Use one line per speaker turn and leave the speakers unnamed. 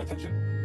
Attention.